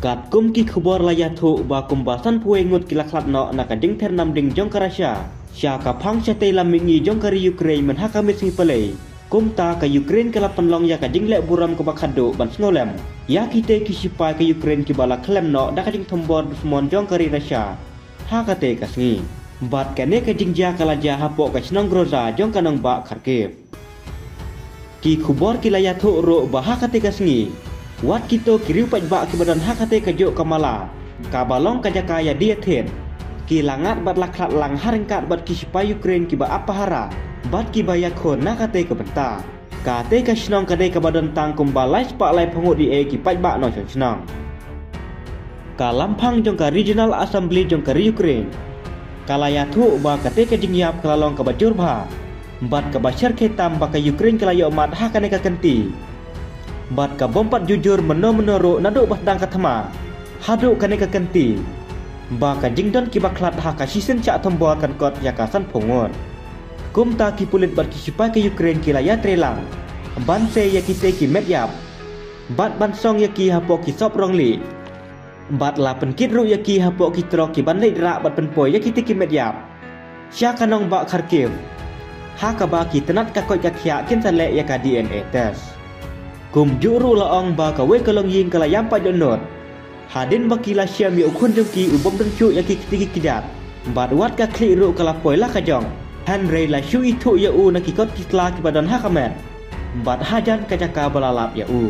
Kat kum ki khubor la ya thu ba kumbasan puwe ngut ki laklat no na ka ding ter nam ding jong karasya. Sya ka phang sya te lam mingi jong kari Ukraine men hakamit sing pale. Kum ta ka Ukraine kala penlong ya ka ding le buram ko bakhado ban snolem. Ya ki te ki sipai ka Ukraine ki bala klem no da ka ding thombor dusmon jong kari rasya. Ha ka te ka sngi. Bat ka ne ka ding ja kala ja hapo ka snong groza jong kanong ba kharkev. Ki khubor ki la ro ba ha ka te ka sngi. Ba badan hakate ka jo kamala. Ka balong ka jaka ya dia ten. Ki langat bat laklat lang haringkat bat sipa Ukraine ki ba apa hara. Bat ki ba yakho nakate ka benta. Ka te ka shnong ka de ka badan tang kum balai spa lai pangut di e ki paj ba no chong shnong. Ka lampang jong ka regional assembly jong ka Ukraine. Kala ya thu ba ka te ka jingyap ka long ka bajur ba. Bat ka bashar ketam ba ka Ukraine kala yo mat hakane ka kenti bat ka bompat jujur meno menoro naduk batang katama haduk kane ka kenti. Ba ka jingdon ki baklat ha ka sisen cha tombol kan kot ya ka san pongon kum ta ki pulit bat ki sipa ke ukraine ki la ya trelang ban se ya ki te met yap. Bat ban song ya ki hapo ki sop rong li. Bat la pen kit ru ya ki hapo ki tro ki ban le dra bat pen poy ya ki te ki met yap. Sya kanong ba kharkiv ha ka ba ki tenat ka ko ya kin sa le ya ka dna test kum juru la ong ba ka we ka long yin kala yam pa jonot hadin bakila syam yu khun jong ki ubom dang chu ya ki tiki kidat bad wat ka kli ru kala poi la ka jong. Han re la shu i thu ya u na ki kot ki tla ki badan ha kamen bad hajan ka jaka balalap ya u